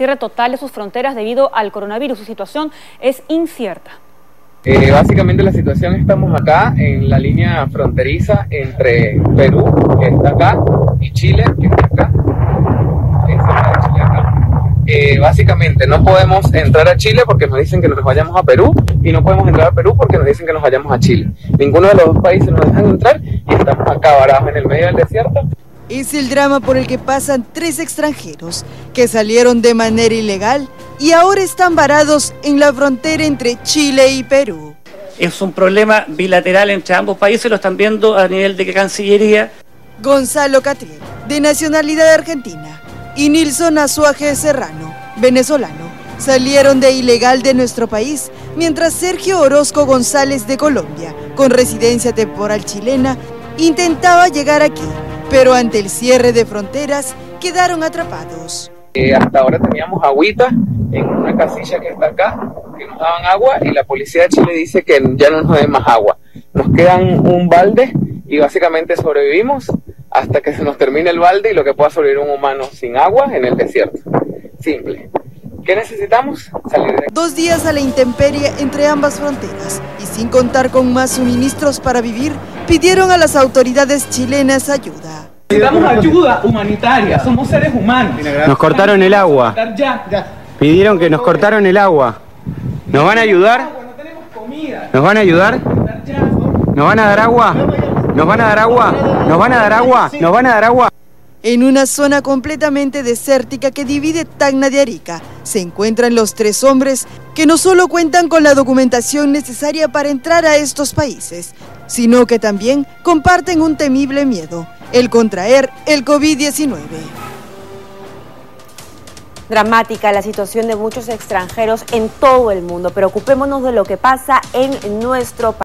cierre total de sus fronteras debido al coronavirus. Su situación es incierta. Eh, básicamente la situación estamos acá en la línea fronteriza entre Perú, que está acá, y Chile, que está acá. Acá. Eh, básicamente no podemos entrar a Chile porque nos dicen que nos vayamos a Perú y no podemos entrar a Perú porque nos dicen que nos vayamos a Chile. Ninguno de los dos países nos dejan entrar y estamos acá varados en el medio del desierto. Es el drama por el que pasan tres extranjeros que salieron de manera ilegal y ahora están varados en la frontera entre Chile y Perú. Es un problema bilateral entre ambos países, lo están viendo a nivel de Cancillería. Gonzalo Catriel, de nacionalidad argentina, y Nilson Azuaje Serrano, venezolano, salieron de ilegal de nuestro país, mientras Sergio Orozco González de Colombia, con residencia temporal chilena, intentaba llegar aquí, pero ante el cierre de fronteras quedaron atrapados. Eh, hasta ahora teníamos agüita en una casilla que está acá, que nos daban agua y la policía de Chile dice que ya no nos den más agua. Nos quedan un balde y básicamente sobrevivimos hasta que se nos termine el balde y lo que pueda sobrevivir un humano sin agua en el desierto. Simple. ¿Qué necesitamos? Salir de Dos días a la intemperie entre ambas fronteras y sin contar con más suministros para vivir, pidieron a las autoridades chilenas ayuda. Necesitamos ayuda humanitaria, somos seres humanos. Nos cortaron el agua. Pidieron que nos cortaron el agua. ¿Nos van a ayudar? ¿Nos van a ayudar? ¿Nos van a dar agua? ¿Nos van a dar agua? ¿Nos van a dar agua? ¿Nos van a dar agua? En una zona completamente desértica que divide Tacna de Arica, se encuentran los tres hombres que no solo cuentan con la documentación necesaria para entrar a estos países, sino que también comparten un temible miedo, el contraer el COVID-19. Dramática la situación de muchos extranjeros en todo el mundo, pero ocupémonos de lo que pasa en nuestro país.